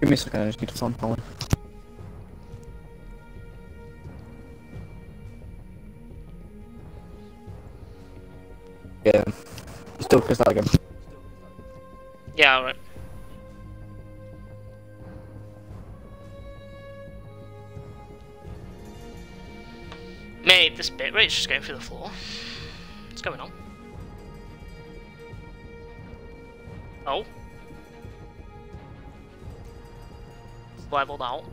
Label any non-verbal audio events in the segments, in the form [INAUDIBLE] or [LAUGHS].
Give me a second, I just need to phone Colin. Yeah. Still pissed that again. Yeah, alright. Mate, this bit rate's just going through the floor. What's going on? Oh. Leveled out.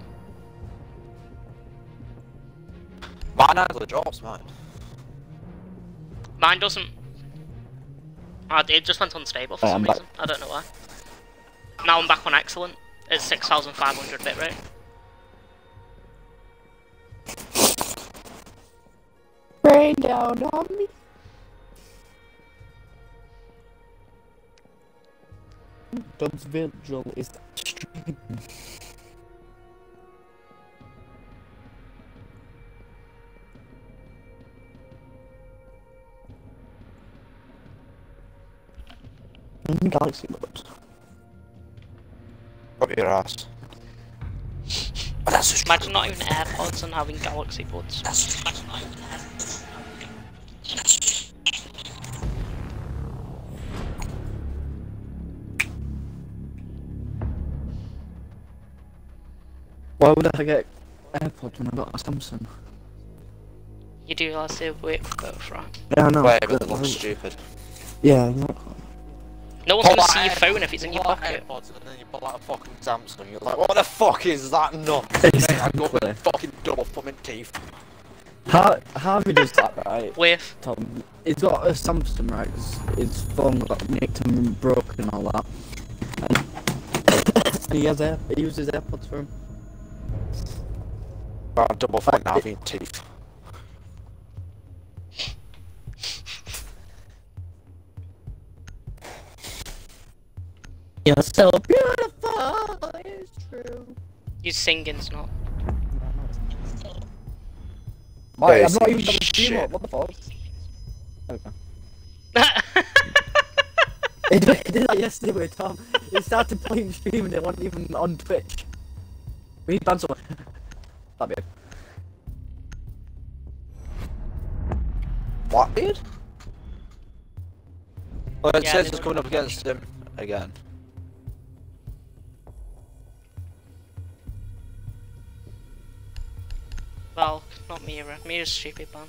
Mine actually drops, man. Mine doesn't. Oh, it just went unstable for Oh, some I'm back. reason. I don't know why. Now I'm back on excellent. It's 6,500 bit rate. Rain down on me. Dub's vigil is streaming. Mm, Galaxy Buds. Up your ass. Oh, that's just Imagine not even AirPods and having Galaxy Buds. That's imagine not even AirPods. Why would I get AirPods when I got a Samsung? You do realise they work for both, right? Yeah, I know. Wait, but but it looks stupid. Yeah, exactly. No one's Pull gonna see your phone if it's in your pocket. AirPods and then you pull out a fucking Samsung. You're like, what the fuck is that nut? [LAUGHS] Mate, I got Exactly. my fucking double thumb in teeth. Har- Harvey does that, [LAUGHS] right? With Tom, he's got a Samsung, right? His, his phone got nicked and broken and all that. And [COUGHS] he has air, he uses AirPods for him. Got a double fucking half in teeth. You're so beautiful, it's true. you singing's not. Mate, I'm not even got the stream up, what the fuck? [LAUGHS] Okay. He did, he did that yesterday with Tom. He started playing stream and it wasn't even on Twitch. We need to ban someone. That'd be it. What, dude? Well, it Yeah, says they it's don't coming up against him again. Well, not Mira. Mira's stupid, man.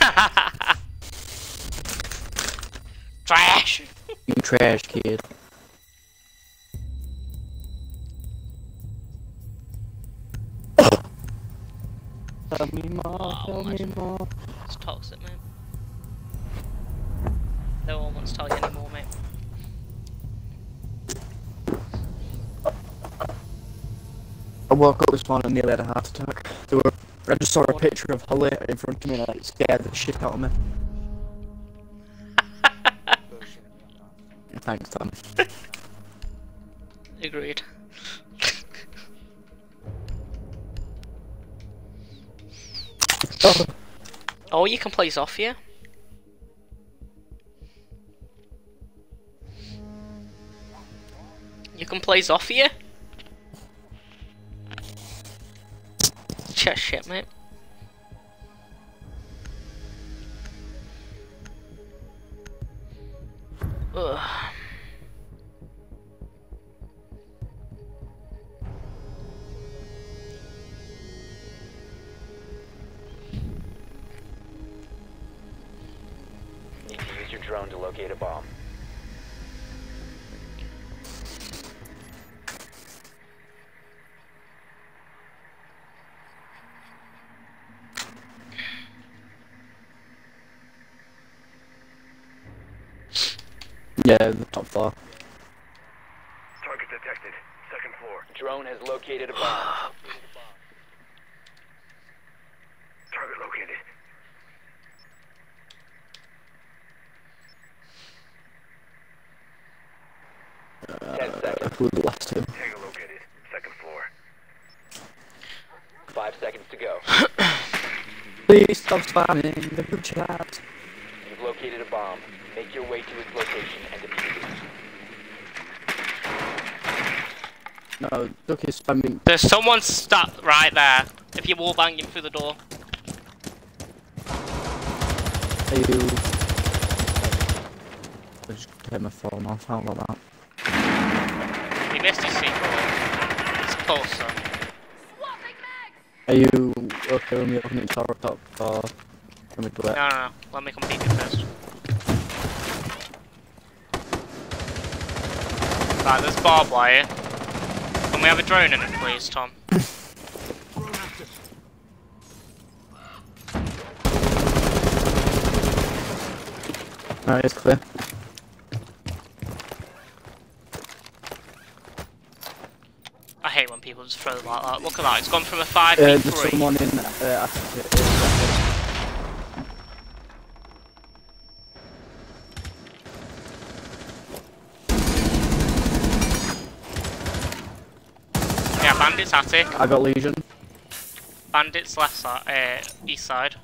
[LAUGHS] Trash! You trash kid. Tell me more, Oh, tell me imagine. more. It's toxic, mate. No one wants to tell you anymore, mate. I woke up this morning and nearly had a heart attack. There were, I just saw a picture of Holly in front of me and it like, scared the shit out of me. [LAUGHS] Thanks, Tom. Agreed. Oh, [LAUGHS] Oh, you can play Zofia? You can play Zofia? Chat shit, mate. Ugh. Need to use your drone to locate a bomb. Yeah, the top floor. Target detected. Second floor. Drone has located a bomb. Target located. Ten Uh, seconds. who the last two? Tango located. Second floor. Five seconds to go. Please stop spamming the group chat. You've located located a bomb. Make your way to its location and defuse it. No, Duck is spamming. There's someone stuck right there. If you wall bang him through the door. Are you? I just turned my phone off. How about that? He missed his sequel. It's closer. Are you okay with me opening tower top or can we do it? No, no, no. Let me complete it first. Right, there's barbed wire. Can we have a drone in it, please, Tom? Alright, it's clear. I hate when people just throw them like that. Look at that. It's gone from a 5 Uh, feet there's 3. someone in uh, Yeah, bandits attic. I got Legion. Bandits left side, uh, east side.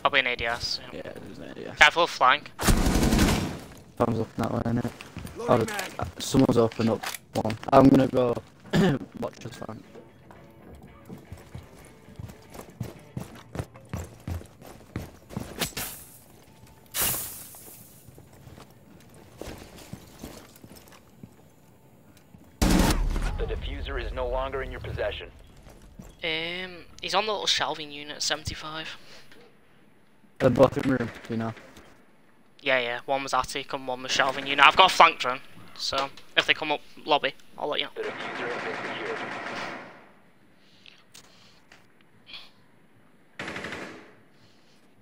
Probably an ADS. Yeah. Yeah, there's an idea. Careful of flank. Tom's looking that way, innit? Oh, uh, someone's opened up one. I'm gonna go [COUGHS] watch this one. Longer in your possession. Um, he's on the little shelving unit 75. They're both in room, you know? Yeah, yeah. One was attic and one was shelving unit. I've got a flank drone. So, if they come up lobby, I'll let you know. The defuser has been secured.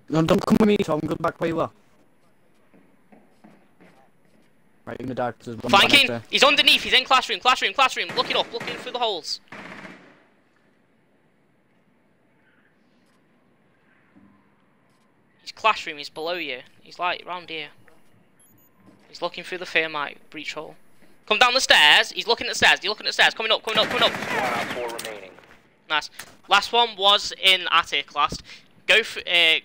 No, don't come with me, Tom. Go back where you were. Right, you're gonna die because there's one Flanking! there. He's underneath, he's in classroom, classroom, classroom. Looking it up, looking through the holes. He's classroom, he's below you. He's like round here. He's looking through the thermite breach hole. Come down the stairs, he's looking at the stairs, he's looking at the stairs, coming up, coming up, coming up. One on four remaining. Nice. Last one was in attic last. Go for uh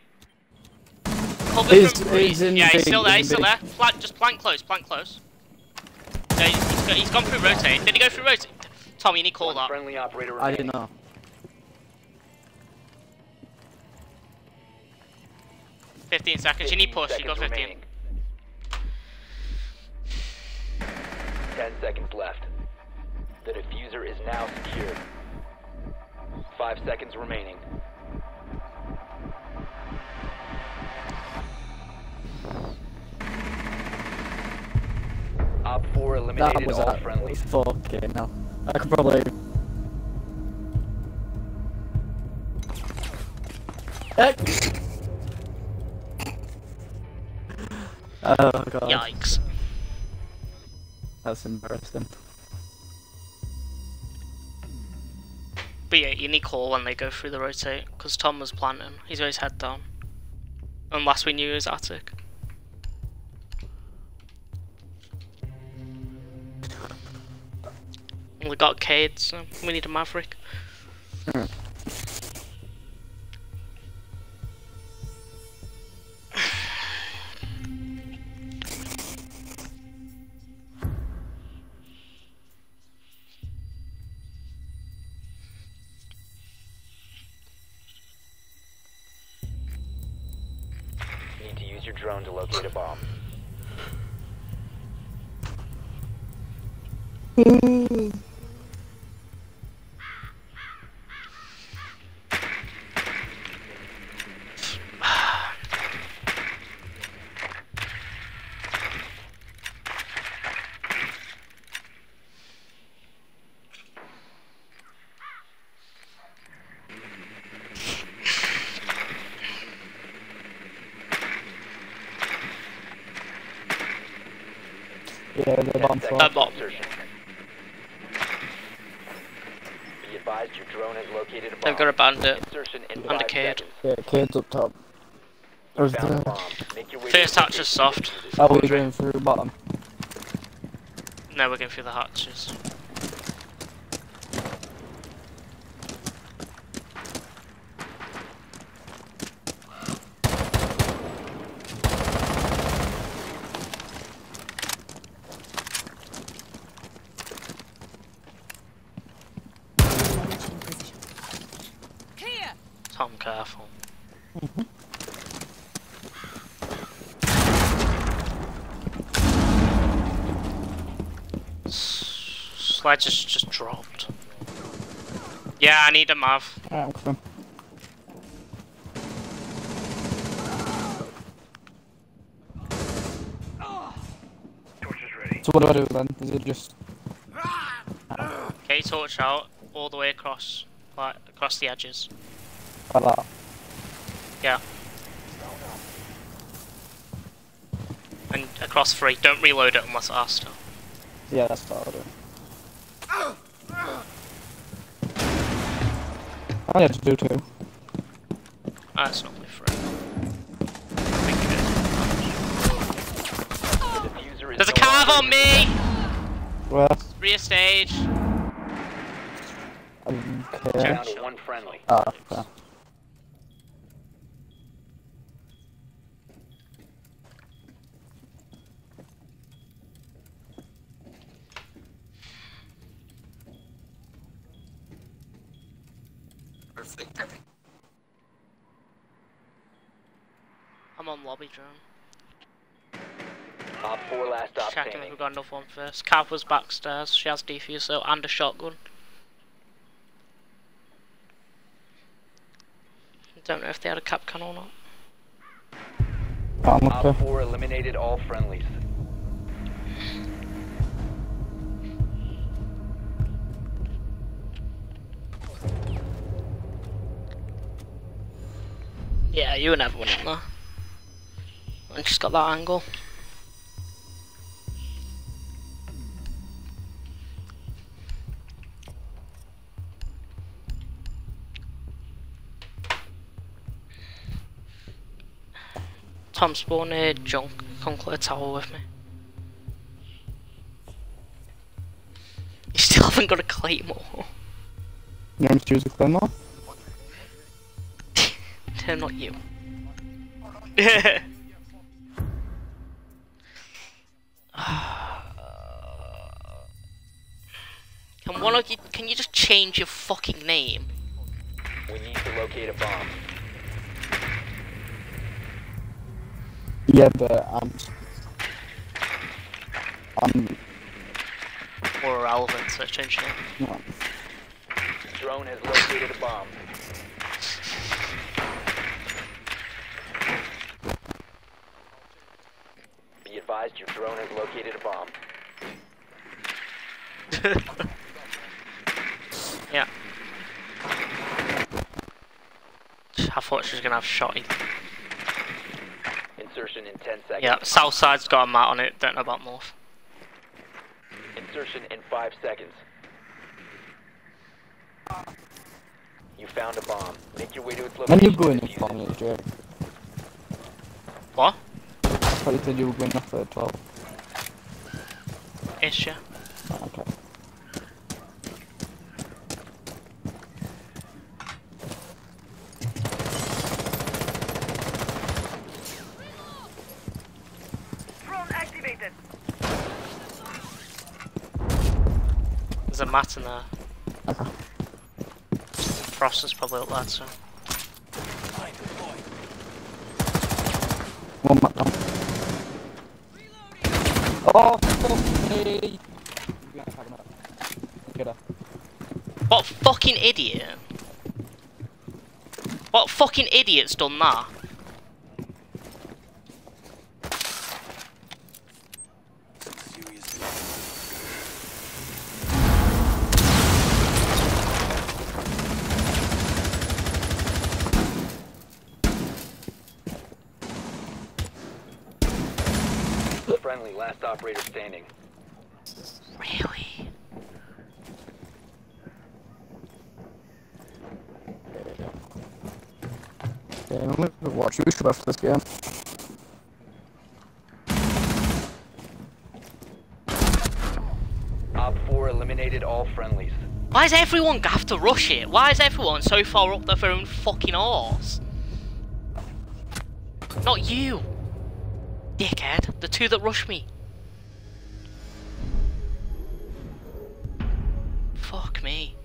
cover He's- from breach. he's in Yeah, he's still there, he's he's still there. Flank, just plank close, plank close. No, he's, he's, go- he's gone through rotate. Did he go through rotate? Tommy, you need to call that. friendly operator I didn't know. Fifteen seconds. You need push. You got fifteen. remaining. Ten seconds left. The defuser is now secured. Five seconds remaining. Op 4 That was all at friendlies. 4k now. I could probably. [LAUGHS] Oh god. Yikes. That's embarrassing. But yeah, you need call when they go through the rotate because Tom was planting. He's always head down. Unless we knew he was attic. We got Kaid, so we need a Maverick. Need Yeah, the bomb Ten floor. Uh, seconds bomb. Be advised your drone has located a bomb. They've got a bandit. Insertion in Under five Kaid. Yeah, kids up top. Or is Found a the... bomb. Make your First to the hatch is location. soft. Are we going through bottom? No, we're going through the hatches. Tom, careful. S- Sledge has just dropped. Yeah, I need a mav. Alright, I'm coming. Torch is ready. So what do I do then? Is it just Okay, torch out all the way across, like across the edges. like that? Yeah. And across three. Don't reload it unless asked to. Yeah, that's what I'll do. I had to do two. That's not my friend. I think it is. The There's a Cav on me! Where? Rear stage. Okay. One friendly. Ah, okay. I'm on lobby drone. Op 4 last stop Checking if standing. we've got enough one first. Cav was backstairs. She has defuser and a shotgun. Don't know if they had a Kapkan or not. I'm Op 4 eliminated all friendlies. Yeah, you and everyone in there. And she's got that angle. Tom spawn here, junk, clear tower with me. You still [LAUGHS] haven't got a claymore. You want to choose a claymore? No, not you. [SIGHS] can one of you? Can you just change your fucking name? We need to locate a bomb. Yeah, but I'm. I'm. Or irrelevant, so change your name. No. Drone has located a bomb. Be advised your drone has located a bomb. [LAUGHS] yeah. I thought she was gonna have shotty. Insertion in 10 seconds. Yeah, south side's got a mat on it. Don't know about north. Insertion in 5 seconds. You found a bomb. Make your way to its When location. you going and in defuse for it. me, What? I thought you said you were going after 12. Ish, yeah. Ah, okay. Drone activated. There's a mat in there. Okay. Frost is probably up there too. One back down. Oh. What fucking idiot? What fucking idiot's done that? Friendly, last operator standing. Really? Yeah, I'm gonna watch YouTube after this game. Op 4 eliminated all friendlies. Why does everyone have to rush it? Why is everyone so far up their own fucking arse? Not you! Dickhead, the two that rushed me. Fuck me.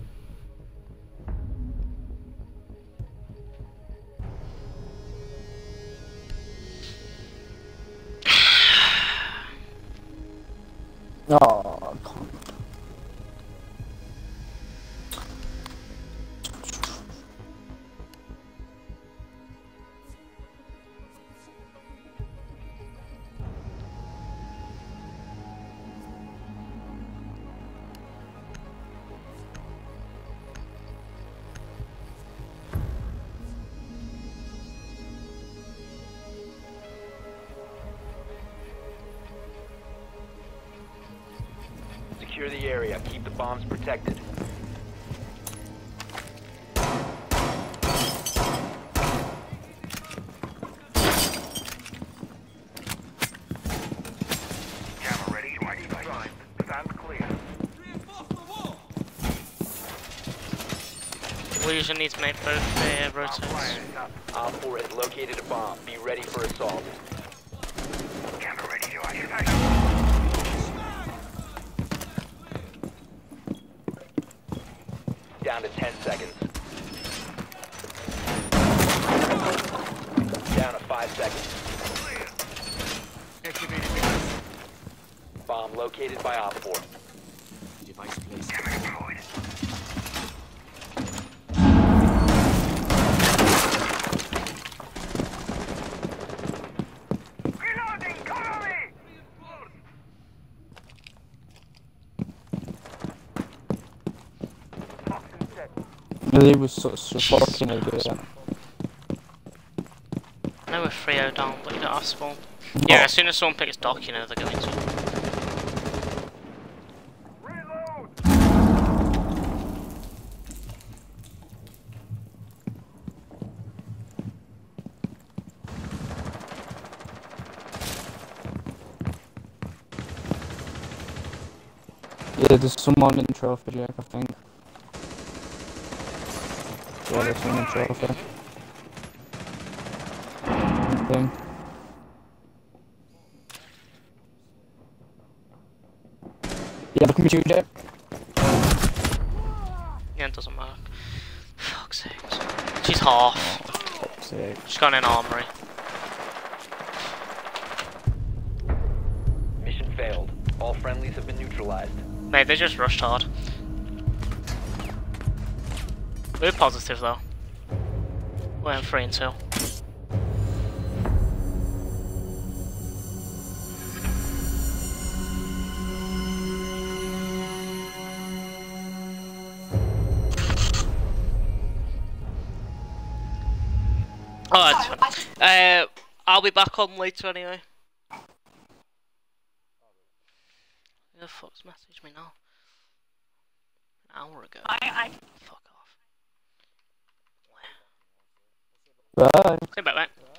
Secure the area. Keep the bombs protected. Camera ready. UID prime. Stand clear. Illusion needs to make both their rotates. Op 4 has located a bomb. Be ready for assault. Camera ready. UID prime. Down to 10 seconds. Down to 5 seconds. Bomb located by Op 4. Camera deployed. Reloading. Cover me. Toxin set. He was such a fucking idiot. I know we're 3 0 down, but you don't have spawn. Yeah, as soon as someone picks Doc, you know they're going to. Reload. Yeah, there's someone in the Trophy Jack, I think. Yeah, there's someone in Trophy. I think. Yeah, look at you, Jack. Yeah, it doesn't work. Fuck's sake. She's half. Fuck's sake. She's got an armory. Mission failed. All friendlies have been neutralized. Mate, they just rushed hard. We're positive though. We're in 3 and 2. That's fine. Uh, I'll be back on later anyway. Who the fuck's messaged me now? An hour ago. I, I Fuck 拜拜，拜拜。